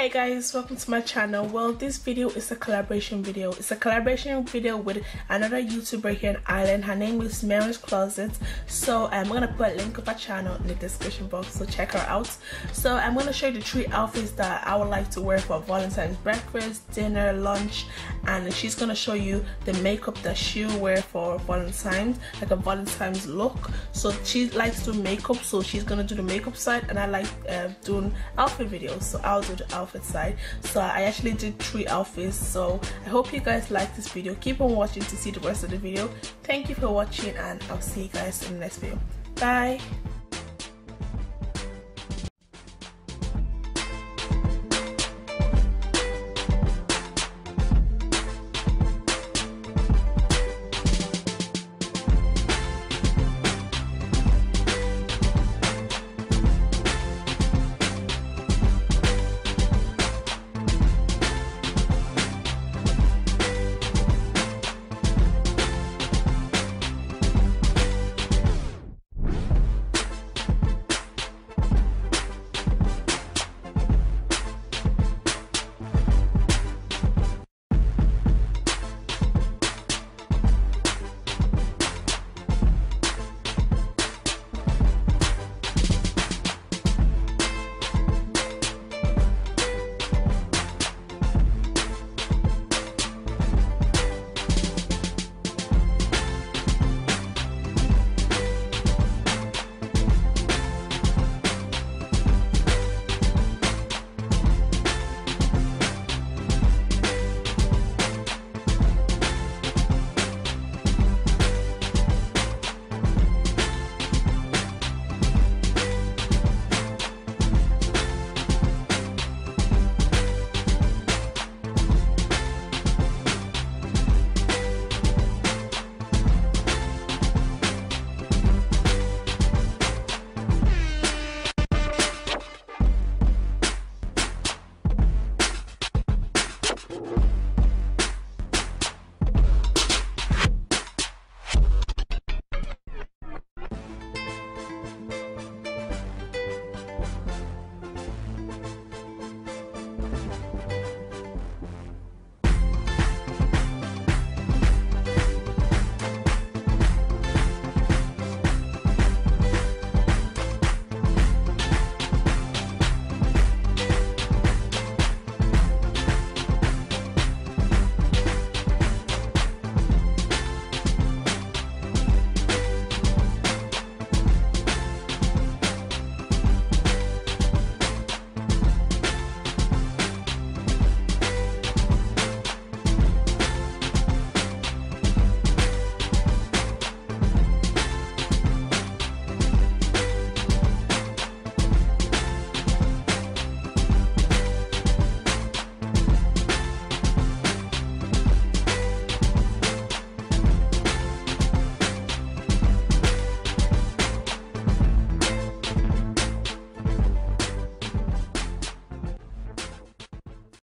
hey guys welcome to my channel. Well this video is a collaboration video. It's a collaboration video with another youtuber here in ireland. Her name is Meerah's closet. So i'm gonna put a link of her channel in the description box so check her out. So i'm gonna show you the three outfits that i would like to wear for valentine's breakfast dinner lunch and she's gonna show you the makeup that she'll wear for valentine's like a valentine's look. So she likes to makeup so she's gonna do the makeup side and i like uh, doing outfit videos. So i'll do the outfit outfit side. So i actually did three outfits. So i hope you guys like this video. Keep on watching to see the rest of the video. Thank you for watching and i'll see you guys in the next video. Bye